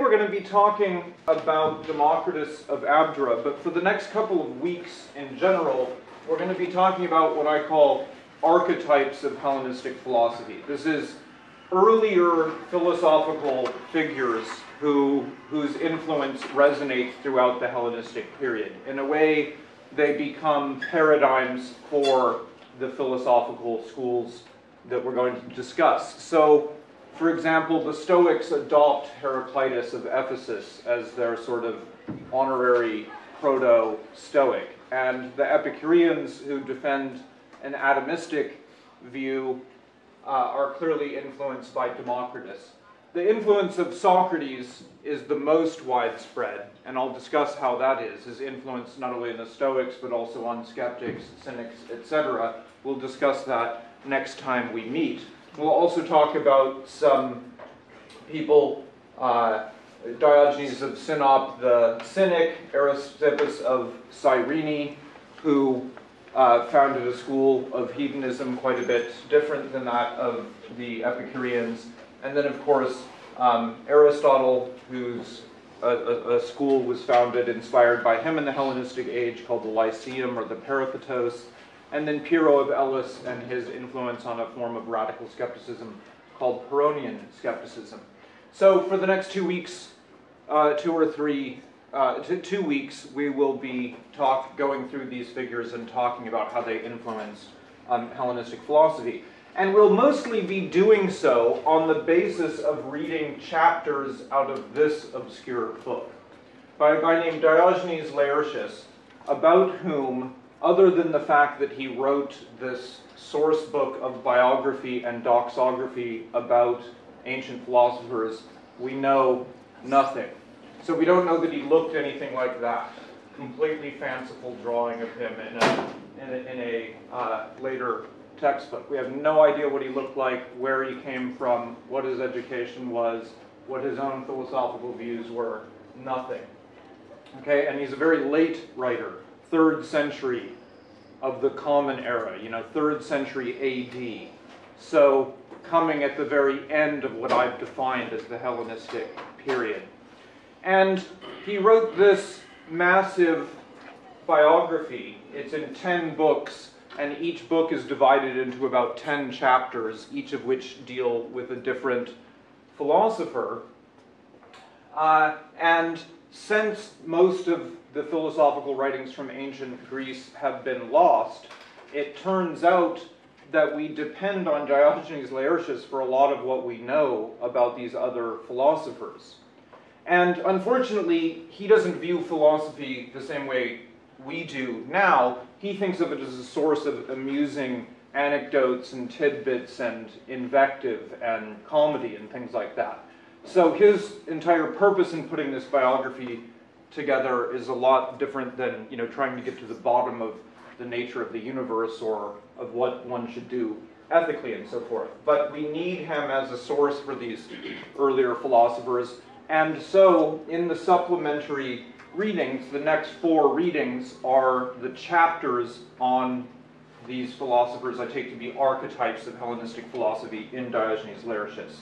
we're going to be talking about Democritus of Abdera, but for the next couple of weeks in general, we're going to be talking about what I call archetypes of Hellenistic philosophy. This is earlier philosophical figures who, whose influence resonates throughout the Hellenistic period. In a way, they become paradigms for the philosophical schools that we're going to discuss. So, for example, the Stoics adopt Heraclitus of Ephesus as their sort of honorary proto-Stoic, and the Epicureans who defend an atomistic view uh, are clearly influenced by Democritus. The influence of Socrates is the most widespread, and I'll discuss how that is. His influence not only in the Stoics, but also on skeptics, cynics, etc. We'll discuss that next time we meet. We'll also talk about some people, uh, Diogenes of Sinope, the Cynic, Aristippus of Cyrene, who uh, founded a school of hedonism quite a bit different than that of the Epicureans. And then, of course, um, Aristotle, whose a, a, school was founded inspired by him in the Hellenistic age called the Lyceum or the Peripatos. And then Pyrrho of Elis and his influence on a form of radical skepticism called Pyrrhonian skepticism. So for the next two weeks, uh, two or three uh, two weeks, we will be talk, going through these figures and talking about how they influenced um, Hellenistic philosophy. And we'll mostly be doing so on the basis of reading chapters out of this obscure book by a guy named Diogenes Laertius, about whom, other than the fact that he wrote this source book of biography and doxography about ancient philosophers, we know nothing. So we don't know that he looked anything like that. Completely fanciful drawing of him in a, in a, in a uh, later textbook. We have no idea what he looked like, where he came from, what his education was, what his own philosophical views were. Nothing. Okay, and he's a very late writer, third century of the Common Era, you know, third century AD. So coming at the very end of what I've defined as the Hellenistic period. And he wrote this massive biography. It's in 10 books, and each book is divided into about 10 chapters, each of which deal with a different philosopher. Uh, and since most of the philosophical writings from ancient Greece have been lost, it turns out that we depend on Diogenes Laertius for a lot of what we know about these other philosophers. And unfortunately, he doesn't view philosophy the same way we do now. He thinks of it as a source of amusing anecdotes and tidbits and invective and comedy and things like that. So his entire purpose in putting this biography together is a lot different than you know trying to get to the bottom of the nature of the universe or of what one should do ethically and so forth. But we need him as a source for these earlier philosophers and so in the supplementary readings, the next four readings are the chapters on these philosophers I take to be archetypes of Hellenistic philosophy in Diogenes Laertius.